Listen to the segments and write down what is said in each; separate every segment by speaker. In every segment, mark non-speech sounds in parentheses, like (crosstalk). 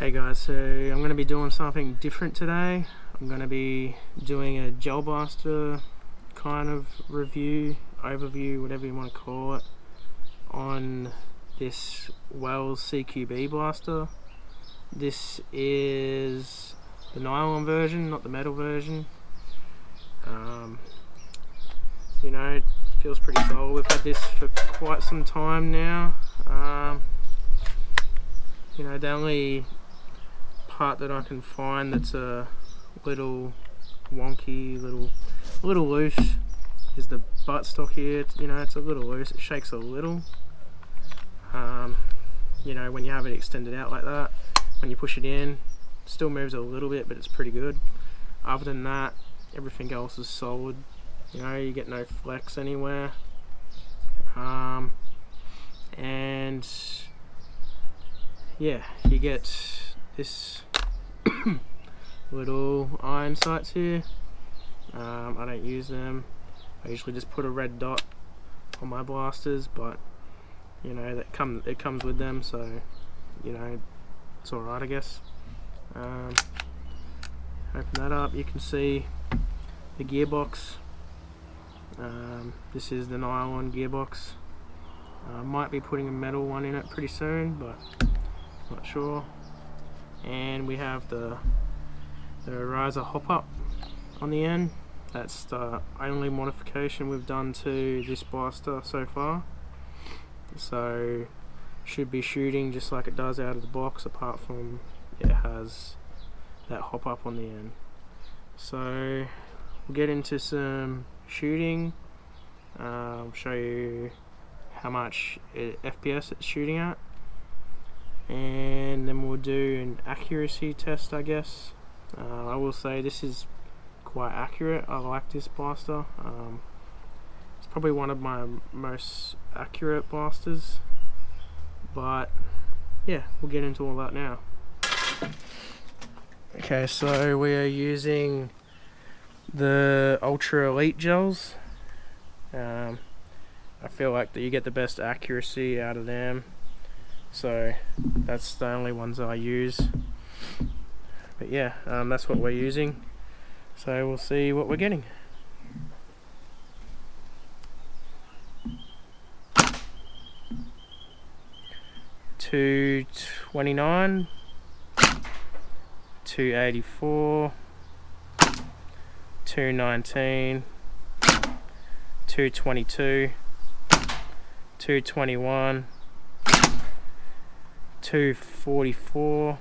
Speaker 1: Hey guys, so I'm going to be doing something different today. I'm going to be doing a gel blaster kind of review, overview, whatever you want to call it, on this Wells CQB blaster. This is the nylon version, not the metal version. Um, you know, it feels pretty solid. We've had this for quite some time now. Um, you know, the only part that I can find that's a little wonky, little, little loose is the buttstock here. It's, you know, it's a little loose. It shakes a little. Um, you know, when you have it extended out like that, when you push it in, still moves a little bit, but it's pretty good. Other than that, everything else is solid. You know, you get no flex anywhere. Um, and yeah, you get this little iron sights here. Um, I don't use them. I usually just put a red dot on my blasters, but you know that come it comes with them, so you know it's all right, I guess. Um, open that up, you can see the gearbox. Um, this is the nylon gearbox. I uh, might be putting a metal one in it pretty soon, but not sure. And we have the the riser hop up on the end. That's the only modification we've done to this blaster so far. So should be shooting just like it does out of the box apart from it has that hop up on the end. So we'll get into some shooting. Uh, I'll show you how much FPS it's shooting at and then we'll do an accuracy test I guess uh, I will say this is quite accurate. I like this blaster. Um, it's probably one of my most accurate blasters but yeah we'll get into all that now. Okay so we are using the ultra elite gels. Um, I feel like that you get the best accuracy out of them. So that's the only ones I use but yeah um, that's what we're using so we'll see what we're getting Two twenty nine, two eighty four, two nineteen, two twenty two. 221 244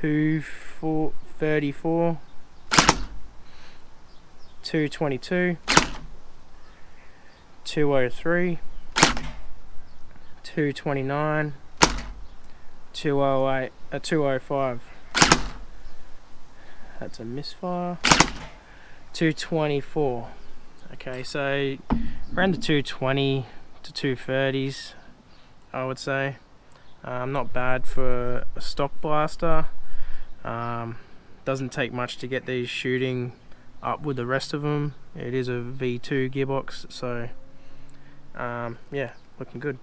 Speaker 1: 234 222 203 229 208 uh, 205 that's a misfire. 224 okay so around the 220 to 230s I would say. Um, not bad for a stock blaster um, doesn't take much to get these shooting up with the rest of them it is a V2 gearbox so um, yeah looking good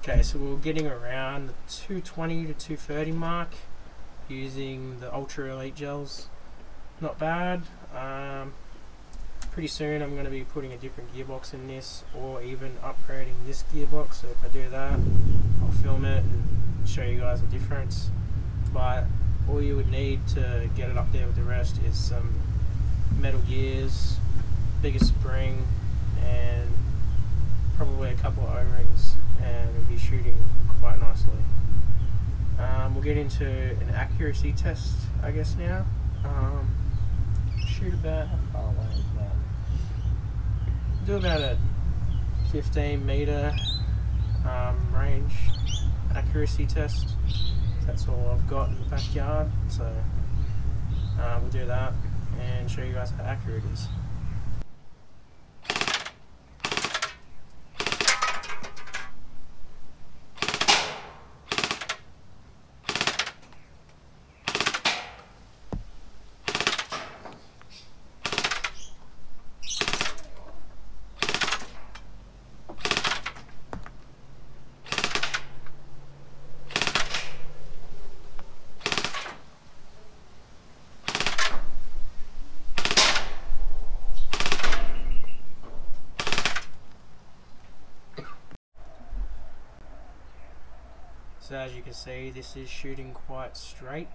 Speaker 1: okay so we're getting around the 220 to 230 mark using the ultra elite gels not bad. Um, pretty soon I'm going to be putting a different gearbox in this or even upgrading this gearbox so if I do that I'll film it and show you guys the difference but all you would need to get it up there with the rest is some metal gears, bigger spring and probably a couple of O-rings and it'll be shooting quite nicely. Um, we'll get into an accuracy test I guess now. Um, shoot about, how far away? Do about a 15 meter um, range accuracy test. That's all I've got in the backyard, so uh, we'll do that and show you guys how accurate it is. So as you can see, this is shooting quite straight.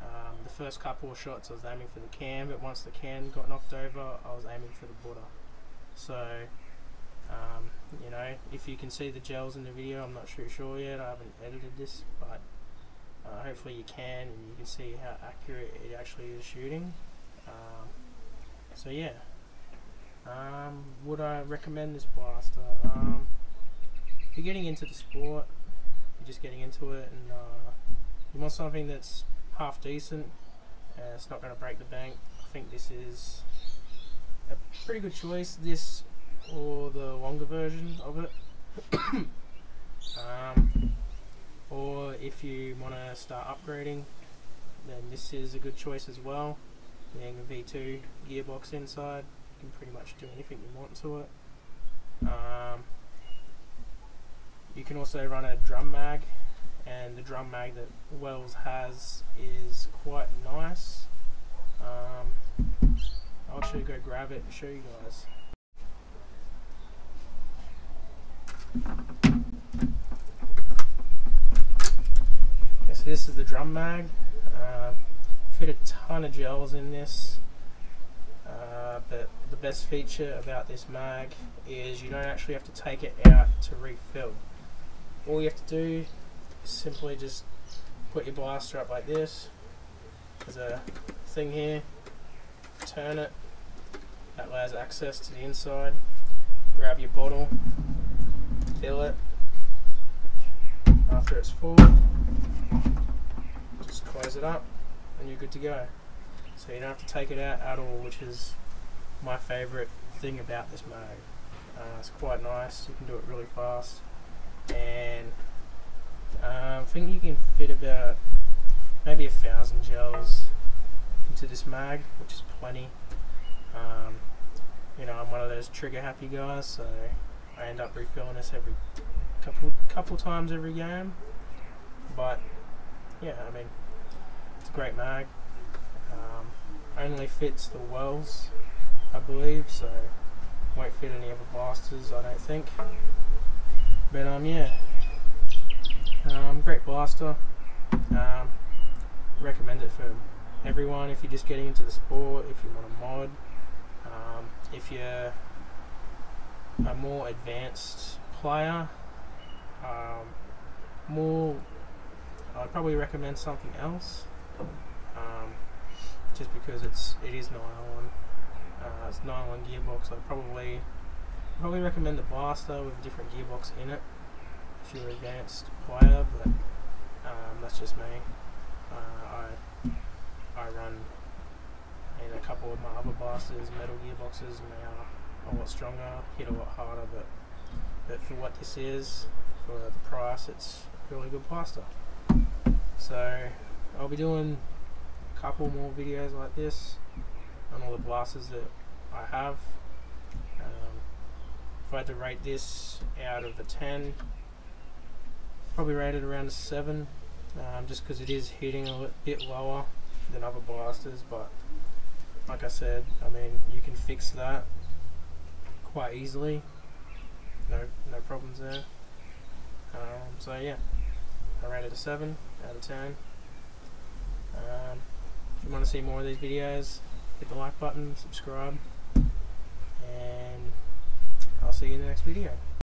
Speaker 1: Um, the first couple of shots I was aiming for the can, but once the can got knocked over, I was aiming for the butter. So, um, you know, if you can see the gels in the video, I'm not sure, sure yet, I haven't edited this, but uh, hopefully you can and you can see how accurate it actually is shooting. Um, so yeah, um, would I recommend this blaster? Um, if you're getting into the sport, you're just getting into it and uh, you want something that's half decent, uh, it's not going to break the bank, I think this is a pretty good choice. This or the longer version of it. (coughs) um, or if you want to start upgrading, then this is a good choice as well. Being a V2 gearbox inside, you can pretty much do anything you want to it. Um, you can also run a drum mag, and the drum mag that Wells has is quite nice. Um, I'll actually go grab it and show you guys. Okay, so this is the drum mag. Uh, fit a ton of gels in this. Uh, but the best feature about this mag is you don't actually have to take it out to refill. All you have to do is simply just put your blaster up like this. There's a thing here. Turn it. That allows access to the inside. Grab your bottle. Fill it. After it's full, just close it up and you're good to go. So you don't have to take it out at all, which is my favourite thing about this mag. Uh, it's quite nice, you can do it really fast. And uh, I think you can fit about maybe a thousand gels into this mag, which is plenty. Um, you know, I'm one of those trigger happy guys, so I end up refilling this every couple couple times every game. But yeah, I mean, it's a great mag. Um, only fits the wells, I believe, so won't fit any other blasters, I don't think. But um, yeah, um, great blaster. Um, recommend it for everyone if you're just getting into the sport, if you want a mod, um, if you're a more advanced player, um, more, I'd probably recommend something else. Um, just because it's it is nylon, uh, it's nylon gearbox. I'd probably probably recommend the blaster with a different gearbox in it if you're an advanced player, but um, that's just me. Uh, I I run in a couple of my other blasters, metal gearboxes, and they are a lot stronger, hit a lot harder, but but for what this is, for the price, it's really good blaster. So I'll be doing a couple more videos like this on all the blasters that I have. If I had to rate this out of a 10, probably rated around a 7, um, just because it is hitting a bit lower than other blasters, but like I said, I mean, you can fix that quite easily. No, no problems there. Um, so yeah, I rated a 7 out of 10. Um, if you want to see more of these videos, hit the like button, subscribe, I'll see you in the next video.